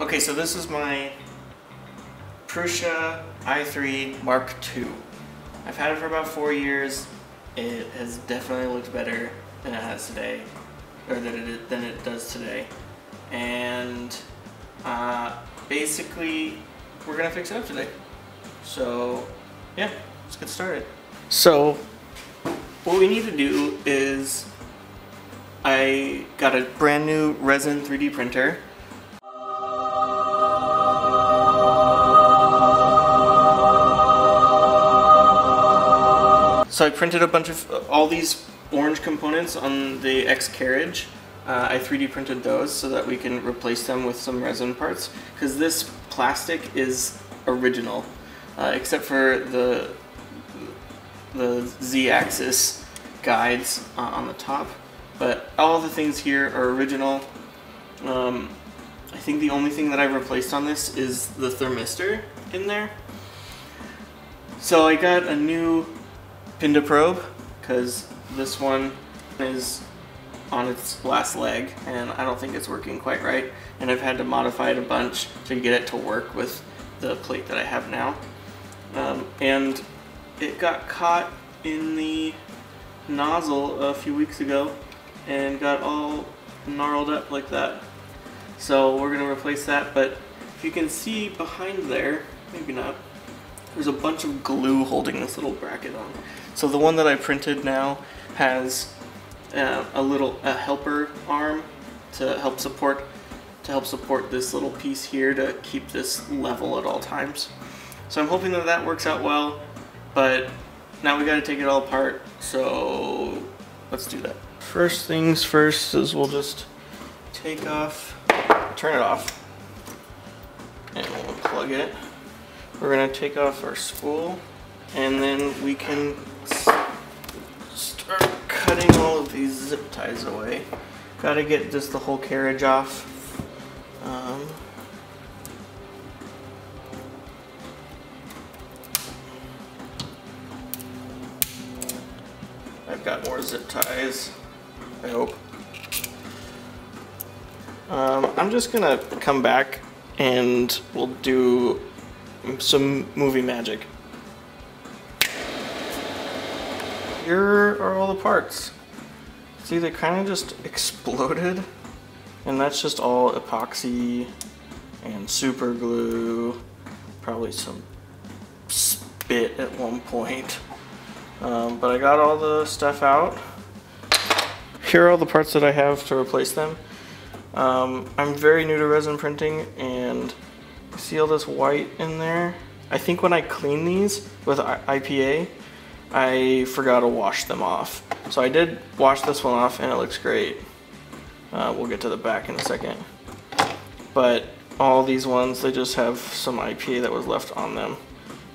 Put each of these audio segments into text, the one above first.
Okay, so this is my Prusa i3 Mark II. I've had it for about four years. It has definitely looked better than it has today, or than it, than it does today. And uh, basically, we're gonna fix it up today. So, yeah, let's get started. So, what we need to do is I got a brand new resin 3D printer. So I printed a bunch of uh, all these orange components on the X carriage. Uh, I 3D printed those so that we can replace them with some resin parts because this plastic is original, uh, except for the the Z-axis guides uh, on the top. But all the things here are original. Um, I think the only thing that I've replaced on this is the thermistor in there. So I got a new Pinda probe because this one is on its last leg and I don't think it's working quite right and I've had to modify it a bunch to get it to work with the plate that I have now. Um, and it got caught in the nozzle a few weeks ago and got all gnarled up like that. So we're gonna replace that, but if you can see behind there, maybe not, there's a bunch of glue holding this little bracket on. So the one that I printed now has uh, a little a helper arm to help support to help support this little piece here to keep this level at all times. So I'm hoping that that works out well, but now we got to take it all apart. So let's do that. First things first is we'll just take off, turn it off, and we'll plug it. We're gonna take off our spool, and then we can start cutting all of these zip ties away. Gotta get just the whole carriage off. Um, I've got more zip ties, I hope. Um, I'm just gonna come back and we'll do some movie magic. Here are all the parts. See, they kind of just exploded. And that's just all epoxy and super glue. Probably some spit at one point. Um, but I got all the stuff out. Here are all the parts that I have to replace them. Um, I'm very new to resin printing and see all this white in there? I think when I clean these with IPA, I forgot to wash them off. So I did wash this one off and it looks great. Uh, we'll get to the back in a second. But all these ones, they just have some IPA that was left on them.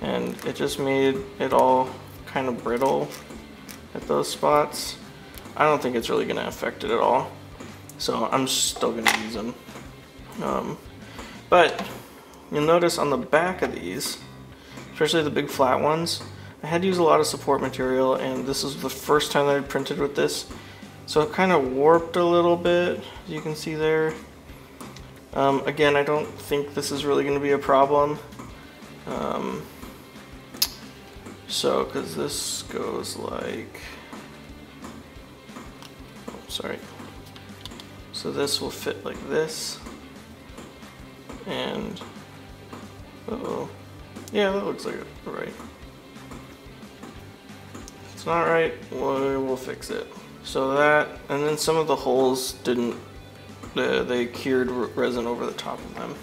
And it just made it all kind of brittle at those spots. I don't think it's really gonna affect it at all. So I'm still gonna use them. Um, but you'll notice on the back of these, especially the big flat ones, I had to use a lot of support material and this is the first time that I printed with this. So it kind of warped a little bit, as you can see there. Um, again, I don't think this is really going to be a problem. Um, so, because this goes like, oh, sorry. So this will fit like this. And, uh oh Yeah, that looks like it, right. If it's not right, we'll, we'll fix it. So that, and then some of the holes didn't, uh, they cured resin over the top of them.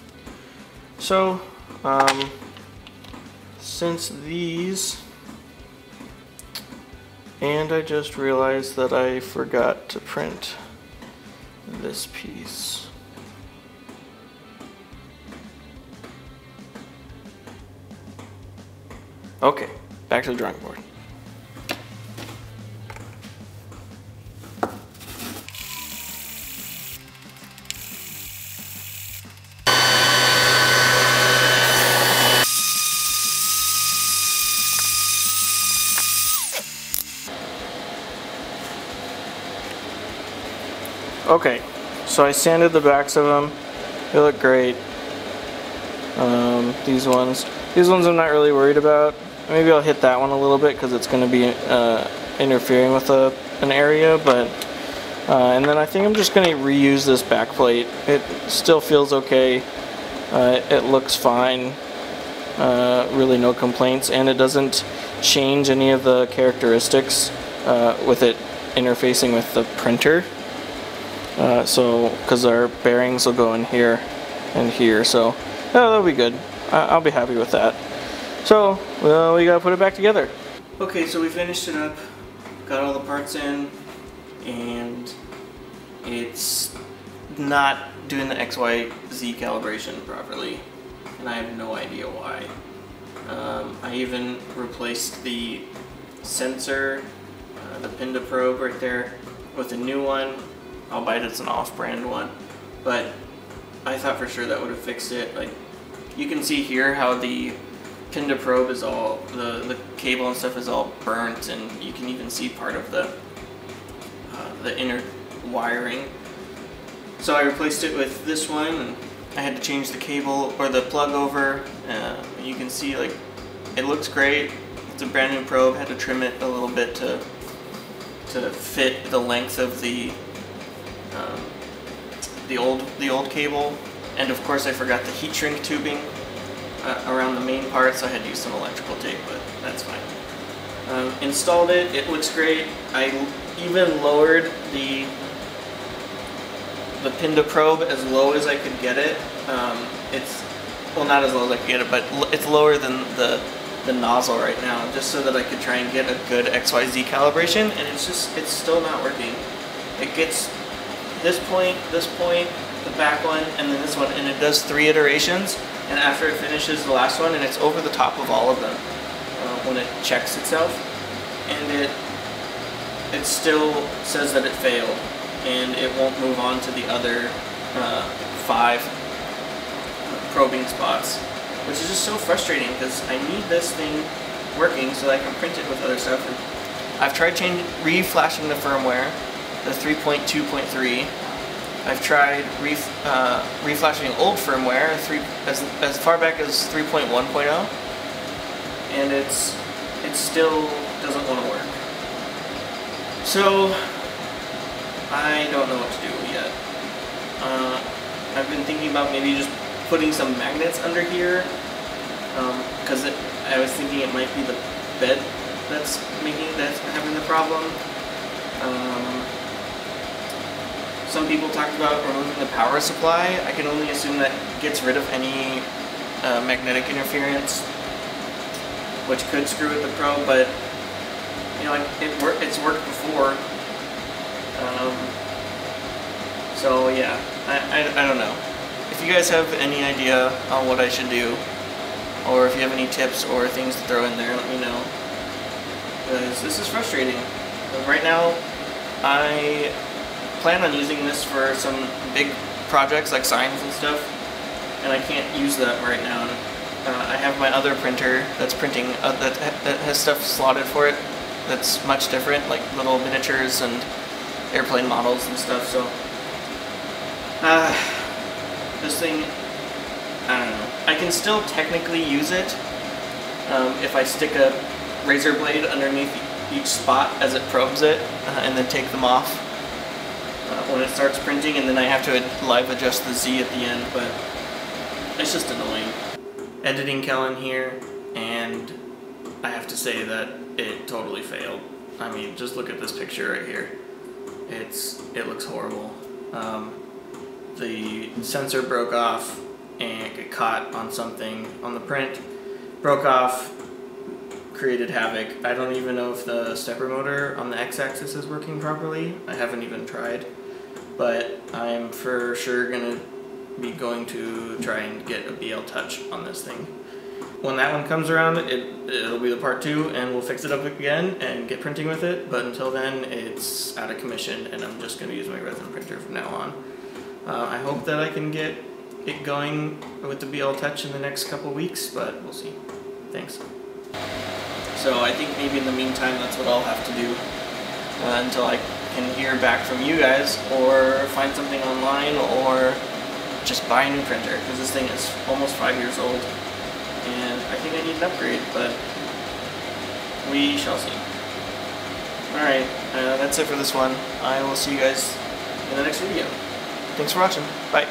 So, um, since these, and I just realized that I forgot to print this piece. Okay, back to the drawing board. Okay, so I sanded the backs of them. They look great. Um, these ones, these ones I'm not really worried about. Maybe I'll hit that one a little bit because it's going to be uh, interfering with a, an area, but uh, and then I think I'm just going to reuse this back plate. It still feels okay. Uh, it looks fine. Uh, really no complaints, and it doesn't change any of the characteristics uh, with it interfacing with the printer. Uh, so, because our bearings will go in here and here, so oh, that'll be good. I will be happy with that. So, we gotta put it back together. Okay, so we finished it up, got all the parts in, and it's not doing the XYZ calibration properly, and I have no idea why. Um, I even replaced the sensor, uh, the Pinda probe right there, with a new one. Albeit it's an off-brand one, but I thought for sure that would have fixed it. Like, you can see here how the Pinda probe is all, the, the cable and stuff is all burnt, and you can even see part of the, uh, the inner wiring. So I replaced it with this one, and I had to change the cable or the plug over. Uh, you can see like it looks great. It's a brand new probe. Had to trim it a little bit to to fit the length of the um, the old the old cable. And of course, I forgot the heat shrink tubing uh, around the main part, so I had to use some electrical tape, but that's fine. Um, installed it. It looks great. I even lowered the the Pinda probe as low as I could get it. Um, it's, well not as low as I could get it, but it's lower than the, the nozzle right now, just so that I could try and get a good XYZ calibration, and it's just, it's still not working. It gets this point, this point, the back one, and then this one, and it does three iterations, and after it finishes the last one, and it's over the top of all of them uh, when it checks itself, and it it still says that it failed and it won't move on to the other uh, five probing spots, which is just so frustrating because I need this thing working so that I can print it with other stuff. And I've tried changing, re-flashing the firmware, the 3.2.3. I've tried uh, re-flashing old firmware three, as, as far back as 3.1.0, and it's it still doesn't want to work. So I don't know what to do yet. Uh, I've been thinking about maybe just putting some magnets under here, because um, I was thinking it might be the bed that's making that's having the problem. Um, some people talked about removing the power supply. I can only assume that gets rid of any uh, magnetic interference, which could screw with the probe, but you know, it, it it's worked before. Um, so yeah, I, I, I don't know. If you guys have any idea on what I should do, or if you have any tips or things to throw in there, let me know. Because this is frustrating. Right now, I plan on using this for some big projects like signs and stuff, and I can't use that right now. Uh, I have my other printer that's printing, uh, that, that has stuff slotted for it that's much different, like little miniatures and airplane models and stuff, so uh, this thing, I don't know. I can still technically use it um, if I stick a razor blade underneath each spot as it probes it uh, and then take them off uh, when it starts printing and then I have to live adjust the Z at the end, but it's just annoying. Editing Kellen here and I have to say that it totally failed. I mean, just look at this picture right here. It's It looks horrible. Um, the sensor broke off and got caught on something on the print, broke off, created havoc. I don't even know if the stepper motor on the x-axis is working properly. I haven't even tried, but I'm for sure gonna be going to try and get a BL Touch on this thing. When that one comes around, it, it'll be the part two and we'll fix it up again and get printing with it, but until then it's out of commission and I'm just gonna use my resin printer from now on. Uh, I hope that I can get it going with the BL Touch in the next couple weeks, but we'll see. Thanks. So I think maybe in the meantime that's what I'll have to do uh, until I can hear back from you guys or find something online or just buy a new printer because this thing is almost five years old and I think I need an upgrade, but we shall see. Alright, uh, that's it for this one. I will see you guys in the next video. Thanks for watching. Bye.